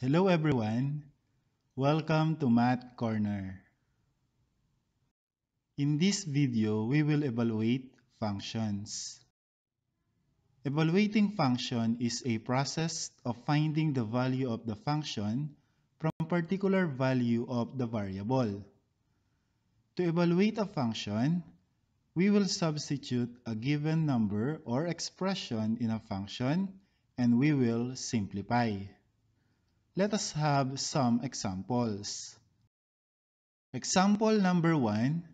Hello everyone. Welcome to Math Corner. In this video, we will evaluate functions. Evaluating function is a process of finding the value of the function from particular value of the variable. To evaluate a function, we will substitute a given number or expression in a function and we will simplify. Let us have some examples. Example number 1.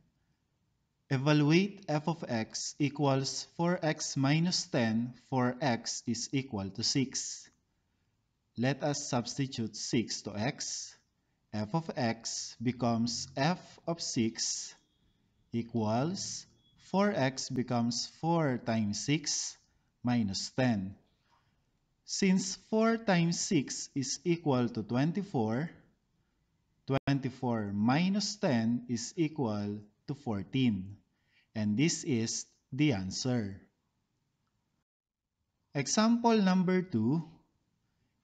Evaluate f of x equals 4x minus 10 for x is equal to 6. Let us substitute 6 to x. f of x becomes f of 6 equals 4x becomes 4 times 6 minus 10. Since 4 times 6 is equal to 24, 24 minus 10 is equal to 14. And this is the answer. Example number 2.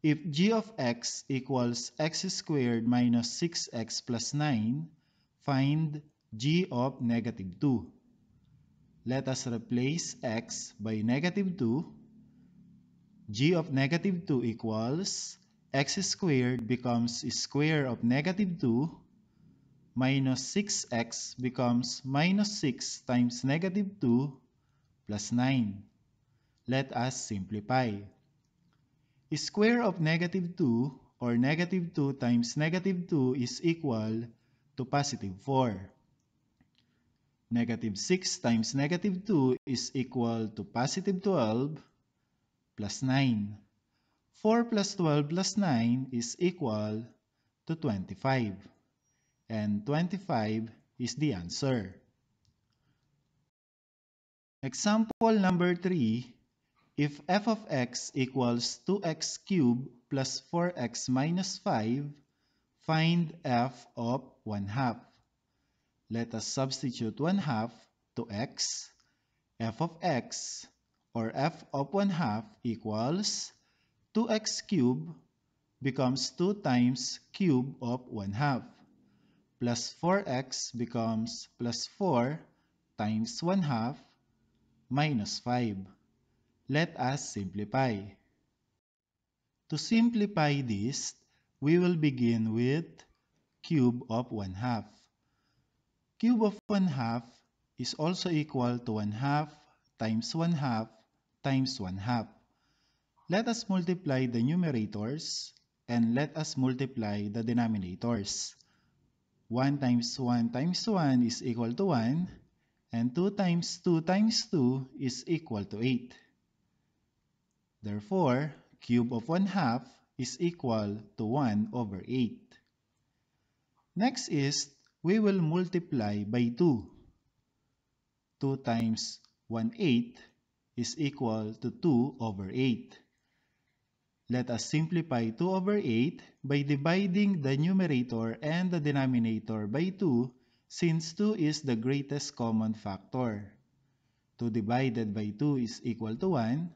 If g of x equals x squared minus 6x plus 9, find g of negative 2. Let us replace x by negative 2 g of negative 2 equals x squared becomes square of negative 2 minus 6x becomes minus 6 times negative 2 plus 9. Let us simplify. Square of negative 2 or negative 2 times negative 2 is equal to positive 4. Negative 6 times negative 2 is equal to positive 12 plus 9. 4 plus 12 plus 9 is equal to 25. And 25 is the answer. Example number 3. If f of x equals 2x cubed plus 4x minus 5, find f of 1 half. Let us substitute 1 half to x. f of x or f of 1 half equals 2x cubed becomes 2 times cube of 1 half plus 4x becomes plus 4 times 1 half minus 5. Let us simplify. To simplify this, we will begin with cube of 1 half. Cube of 1 half is also equal to 1 half times 1 half times 1 half. Let us multiply the numerators and let us multiply the denominators. 1 times 1 times 1 is equal to 1 and 2 times 2 times 2 is equal to 8. Therefore, cube of 1 half is equal to 1 over 8. Next is, we will multiply by 2. 2 times 1 8 is equal to 2 over 8. Let us simplify 2 over 8 by dividing the numerator and the denominator by 2 since 2 is the greatest common factor. 2 divided by 2 is equal to 1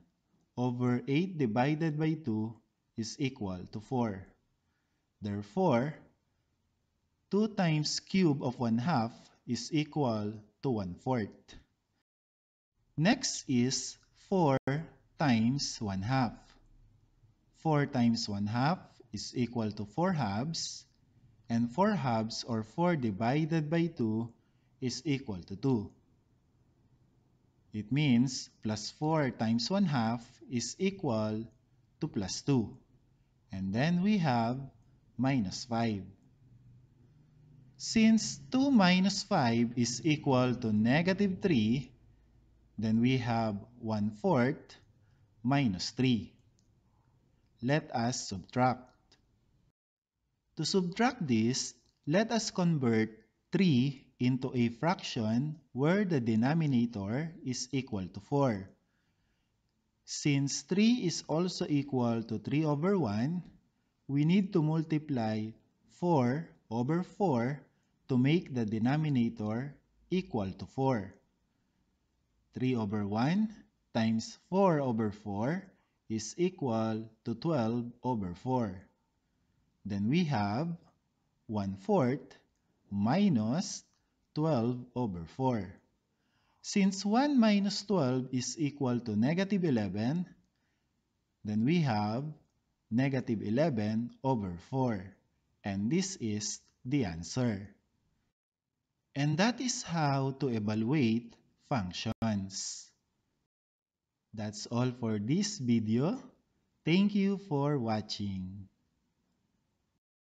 over 8 divided by 2 is equal to 4. Therefore, 2 times cube of 1 half is equal to 1 fourth. Next is 4 times 1 half. 4 times 1 half is equal to 4 halves and 4 halves or 4 divided by 2 is equal to 2. It means plus 4 times 1 half is equal to plus 2. And then we have minus 5. Since 2 minus 5 is equal to negative 3, then we have 1 fourth minus 3. Let us subtract. To subtract this, let us convert 3 into a fraction where the denominator is equal to 4. Since 3 is also equal to 3 over 1, we need to multiply 4 over 4 to make the denominator equal to 4. 3 over 1 times 4 over 4 is equal to 12 over 4. Then we have 1 fourth minus 12 over 4. Since 1 minus 12 is equal to negative 11, then we have negative 11 over 4. And this is the answer. And that is how to evaluate functions. That's all for this video. Thank you for watching.